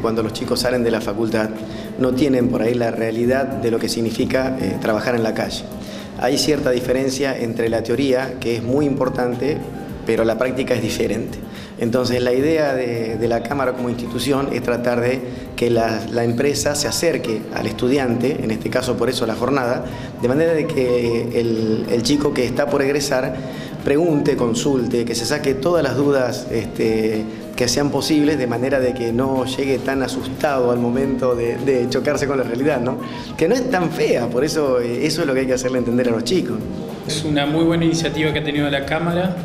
Cuando los chicos salen de la facultad no tienen por ahí la realidad de lo que significa eh, trabajar en la calle. Hay cierta diferencia entre la teoría, que es muy importante, pero la práctica es diferente. Entonces la idea de, la Cámara como institución es tratar de que la, empresa se acerque al estudiante, en este caso por eso la jornada, de manera de que el, chico que está por egresar pregunte, consulte, que se saque todas las dudas este, que sean posibles de manera de que no llegue tan asustado al momento de, chocarse con la realidad, ¿no? que no es tan fea, por eso eh, eso es lo que hay que hacerle entender a los chicos. Es una muy buena iniciativa que ha tenido la Cámara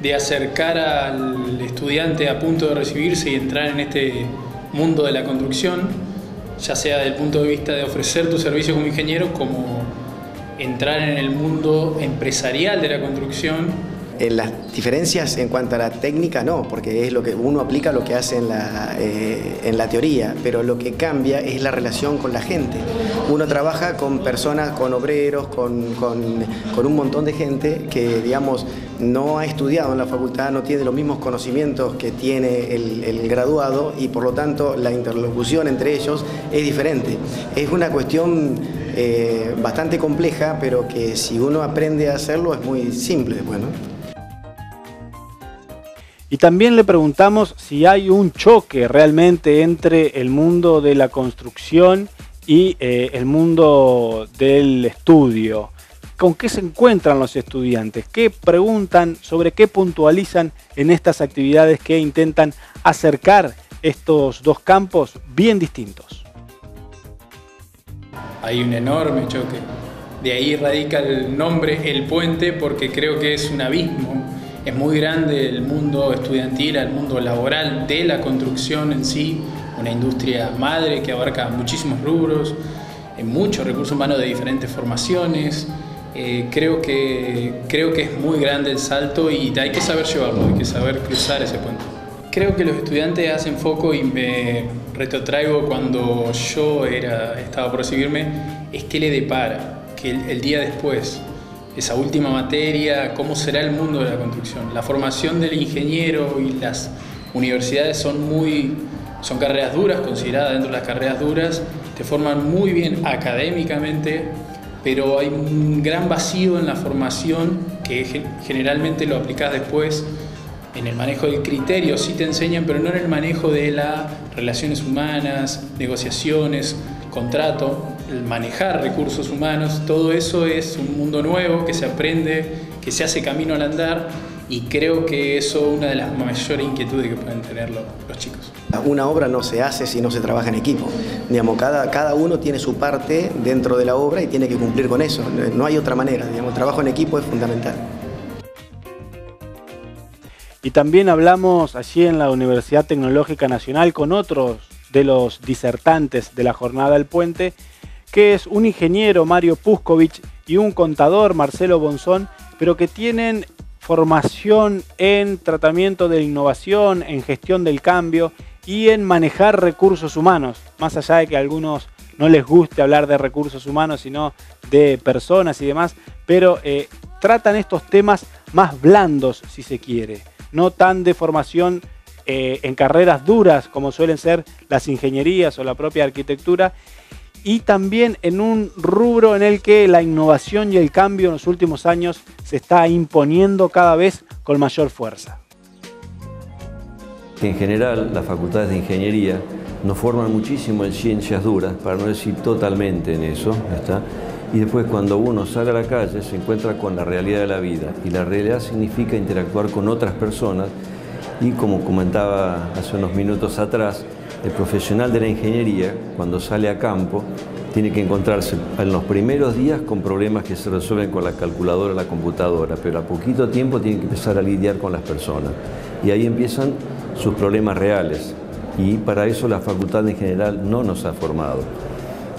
de acercar al estudiante a punto de recibirse y entrar en este mundo de la construcción, ya sea desde el punto de vista de ofrecer tu servicio como ingeniero, como entrar en el mundo empresarial de la construcción las diferencias en cuanto a la técnica no, porque es lo que uno aplica lo que hace en la, eh, en la teoría, pero lo que cambia es la relación con la gente. Uno trabaja con personas, con obreros, con, con, un montón de gente que, digamos, no ha estudiado en la facultad, no tiene los mismos conocimientos que tiene el, graduado y por lo tanto la interlocución entre ellos es diferente. Es una cuestión eh, bastante compleja, pero que si uno aprende a hacerlo es muy simple bueno. Y también le preguntamos si hay un choque realmente entre el mundo de la construcción y eh, el mundo del estudio. ¿Con qué se encuentran los estudiantes? ¿Qué preguntan? ¿Sobre qué puntualizan en estas actividades que intentan acercar estos dos campos bien distintos? Hay un enorme choque. De ahí radica el nombre El Puente porque creo que es un abismo es muy grande el mundo estudiantil, el mundo laboral de la construcción en sí, una industria madre que abarca muchísimos rubros, muchos recursos humanos de diferentes formaciones. Eh, creo, que, creo que es muy grande el salto y hay que saber llevarlo, hay que saber cruzar ese puente. Creo que los estudiantes hacen foco y me retrotraigo cuando yo era, estaba por recibirme, es que le depara, que el día después, esa última materia, cómo será el mundo de la construcción. La formación del ingeniero y las universidades son muy son carreras duras, consideradas dentro de las carreras duras, te forman muy bien académicamente, pero hay un gran vacío en la formación que generalmente lo aplicás después en el manejo del criterio, sí te enseñan, pero no en el manejo de las relaciones humanas, negociaciones, contrato el manejar recursos humanos, todo eso es un mundo nuevo que se aprende, que se hace camino al andar y creo que eso es una de las mayores inquietudes que pueden tener los, chicos. Una obra no se hace si no se trabaja en equipo. Digamos, cada, cada uno tiene su parte dentro de la obra y tiene que cumplir con eso. No hay otra manera. Digamos, el trabajo en equipo es fundamental. Y también hablamos allí en la Universidad Tecnológica Nacional con otros de los disertantes de la jornada del puente que es un ingeniero, Mario Puskovich, y un contador, Marcelo Bonzón, pero que tienen formación en tratamiento de innovación, en gestión del cambio y en manejar recursos humanos, más allá de que a algunos no les guste hablar de recursos humanos, sino de personas y demás, pero eh, tratan estos temas más blandos, si se quiere, no tan de formación eh, en carreras duras como suelen ser las ingenierías o la propia arquitectura, y también en un rubro en el que la innovación y el cambio en los últimos años se está imponiendo cada vez con mayor fuerza. En general, las facultades de ingeniería nos forman muchísimo en ciencias duras, para no decir totalmente en eso, ¿está? y después cuando uno sale a la calle se encuentra con la realidad de la vida, y la realidad significa interactuar con otras personas, y como comentaba hace unos minutos atrás, el profesional de la ingeniería, cuando sale a campo, tiene que encontrarse en los primeros días con problemas que se resuelven con la calculadora la computadora, pero a poquito tiempo tiene que empezar a lidiar con las personas. Y ahí empiezan sus problemas reales. Y para eso la facultad en general no nos ha formado.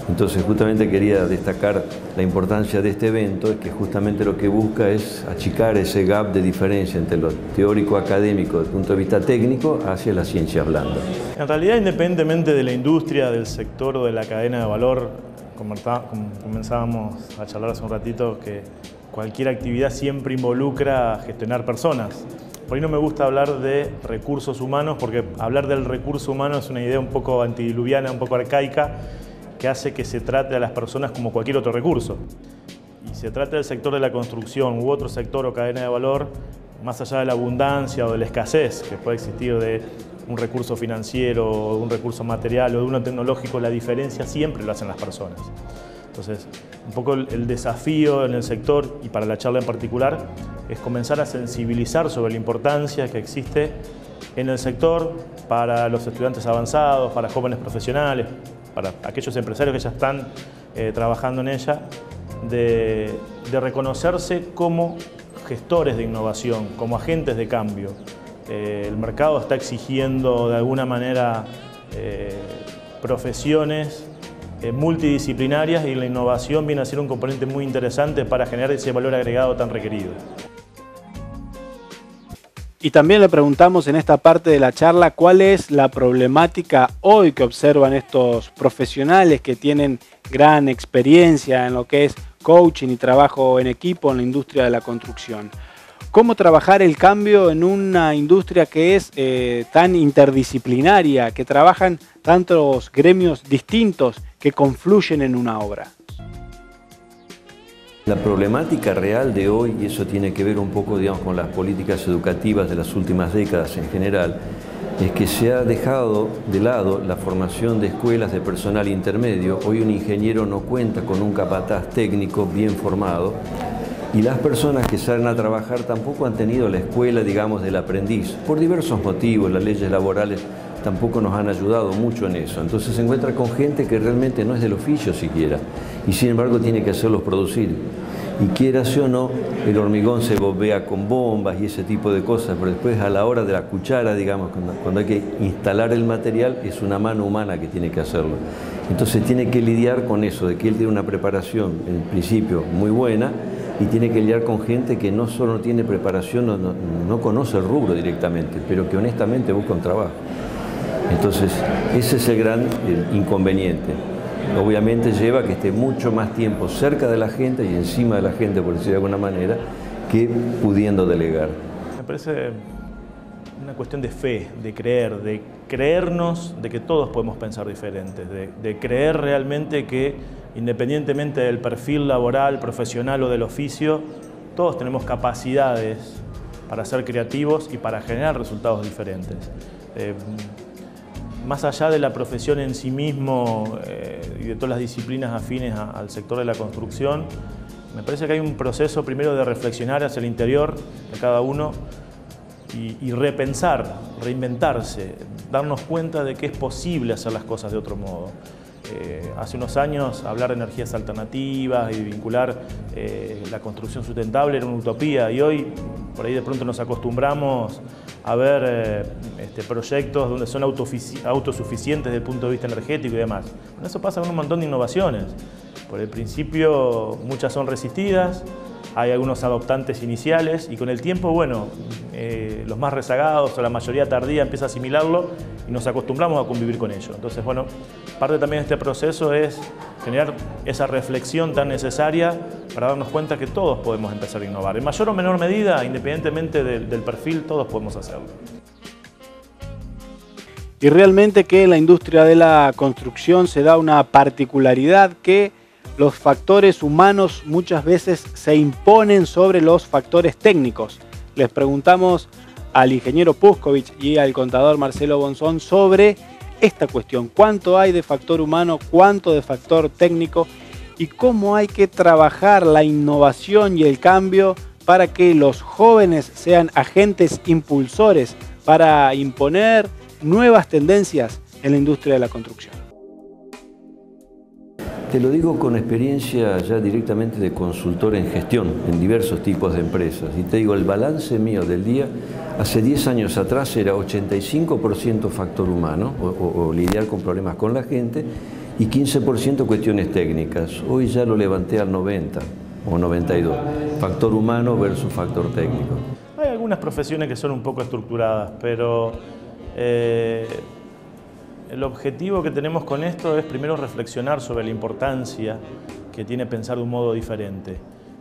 Entonces justamente quería destacar la importancia de este evento, que justamente lo que busca es achicar ese gap de diferencia entre lo teórico académico desde el punto de vista técnico hacia la ciencia blanda. En realidad, independientemente de la industria, del sector o de la cadena de valor, comenzábamos a charlar hace un ratito, que cualquier actividad siempre involucra gestionar personas. por ahí no me gusta hablar de recursos humanos porque hablar del recurso humano es una idea un poco antidiluviana, un poco arcaica, que hace que se trate a las personas como cualquier otro recurso. Y se trata del sector de la construcción u otro sector o cadena de valor, más allá de la abundancia o de la escasez que puede existir de un recurso financiero, o un recurso material o de uno tecnológico, la diferencia siempre lo hacen las personas. Entonces, un poco el desafío en el sector y para la charla en particular es comenzar a sensibilizar sobre la importancia que existe en el sector para los estudiantes avanzados, para jóvenes profesionales, para aquellos empresarios que ya están eh, trabajando en ella, de, reconocerse como gestores de innovación, como agentes de cambio. Eh, el mercado está exigiendo de alguna manera eh, profesiones multidisciplinarias y la innovación viene a ser un componente muy interesante para generar ese valor agregado tan requerido. Y también le preguntamos en esta parte de la charla cuál es la problemática hoy que observan estos profesionales que tienen gran experiencia en lo que es coaching y trabajo en equipo en la industria de la construcción. ¿Cómo trabajar el cambio en una industria que es eh, tan interdisciplinaria, que trabajan tantos gremios distintos que confluyen en una obra? La problemática real de hoy, y eso tiene que ver un poco digamos, con las políticas educativas de las últimas décadas en general, es que se ha dejado de lado la formación de escuelas de personal intermedio. Hoy un ingeniero no cuenta con un capataz técnico bien formado y las personas que salen a trabajar tampoco han tenido la escuela, digamos, del aprendiz, por diversos motivos, las leyes laborales tampoco nos han ayudado mucho en eso. Entonces se encuentra con gente que realmente no es del oficio siquiera y sin embargo tiene que hacerlos producir. Y quiera o no, el hormigón se bombea con bombas y ese tipo de cosas, pero después a la hora de la cuchara, digamos, cuando, hay que instalar el material, es una mano humana que tiene que hacerlo. Entonces tiene que lidiar con eso, de que él tiene una preparación, en principio, muy buena, y tiene que lidiar con gente que no solo tiene preparación, no conoce el rubro directamente, pero que honestamente busca un trabajo. Entonces, ese es el gran inconveniente. Obviamente lleva a que esté mucho más tiempo cerca de la gente y encima de la gente, por decirlo de alguna manera, que pudiendo delegar. Me parece una cuestión de fe, de creer, de creernos de que todos podemos pensar diferentes, de, creer realmente que independientemente del perfil laboral, profesional o del oficio, todos tenemos capacidades para ser creativos y para generar resultados diferentes. Eh, más allá de la profesión en sí mismo eh, y de todas las disciplinas afines al sector de la construcción, me parece que hay un proceso primero de reflexionar hacia el interior de cada uno y, repensar, reinventarse, darnos cuenta de que es posible hacer las cosas de otro modo. Eh, hace unos años hablar de energías alternativas y vincular eh, la construcción sustentable era una utopía y hoy por ahí de pronto nos acostumbramos a ver eh, este, proyectos donde son autosuficientes desde el punto de vista energético y demás. eso pasa con un montón de innovaciones. Por el principio muchas son resistidas, hay algunos adoptantes iniciales y con el tiempo, bueno, eh, los más rezagados o la mayoría tardía empieza a asimilarlo y nos acostumbramos a convivir con ello. Entonces, bueno, parte también de este proceso es generar esa reflexión tan necesaria para darnos cuenta que todos podemos empezar a innovar. En mayor o menor medida, independientemente del, perfil, todos podemos hacerlo. Y realmente que en la industria de la construcción se da una particularidad que los factores humanos muchas veces se imponen sobre los factores técnicos. Les preguntamos al ingeniero Puskovich y al contador Marcelo Bonzón sobre esta cuestión. ¿Cuánto hay de factor humano? ¿Cuánto de factor técnico? ¿Y cómo hay que trabajar la innovación y el cambio para que los jóvenes sean agentes impulsores para imponer nuevas tendencias en la industria de la construcción? Te lo digo con experiencia ya directamente de consultor en gestión en diversos tipos de empresas. Y te digo, el balance mío del día, hace 10 años atrás era 85% factor humano o, lidiar con problemas con la gente y 15% cuestiones técnicas. Hoy ya lo levanté al 90 o 92. Factor humano versus factor técnico. Hay algunas profesiones que son un poco estructuradas, pero... Eh, el objetivo que tenemos con esto es primero reflexionar sobre la importancia que tiene pensar de un modo diferente.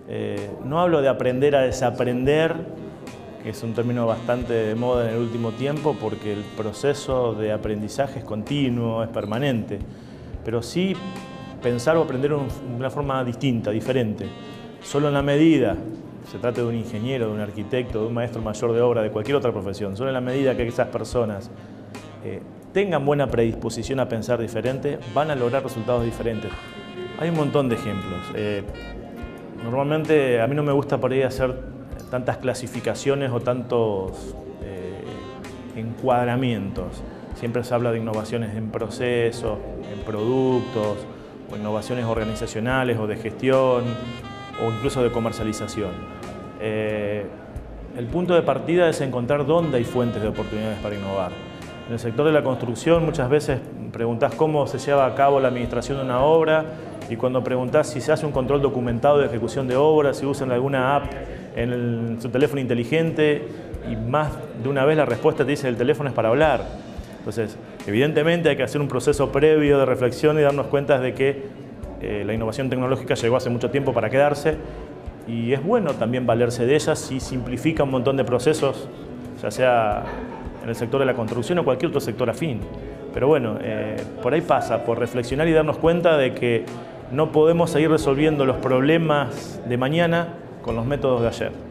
Eh, no hablo de aprender a desaprender, es un término bastante de moda en el último tiempo porque el proceso de aprendizaje es continuo, es permanente, pero sí pensar o aprender de una forma distinta, diferente. Solo en la medida, se trate de un ingeniero, de un arquitecto, de un maestro mayor de obra, de cualquier otra profesión, solo en la medida que esas personas eh, tengan buena predisposición a pensar diferente, van a lograr resultados diferentes. Hay un montón de ejemplos. Eh, normalmente a mí no me gusta por ahí hacer tantas clasificaciones o tantos eh, encuadramientos. Siempre se habla de innovaciones en procesos, en productos, o innovaciones organizacionales o de gestión, o incluso de comercialización. Eh, el punto de partida es encontrar dónde hay fuentes de oportunidades para innovar. En el sector de la construcción muchas veces preguntas cómo se lleva a cabo la administración de una obra y cuando preguntas si se hace un control documentado de ejecución de obras, si usan alguna app en su teléfono inteligente y más de una vez la respuesta te dice el teléfono es para hablar. Entonces, evidentemente hay que hacer un proceso previo de reflexión y darnos cuenta de que eh, la innovación tecnológica llegó hace mucho tiempo para quedarse y es bueno también valerse de ella si simplifica un montón de procesos, ya sea en el sector de la construcción o cualquier otro sector afín. Pero bueno, eh, por ahí pasa, por reflexionar y darnos cuenta de que no podemos seguir resolviendo los problemas de mañana con los métodos de ayer.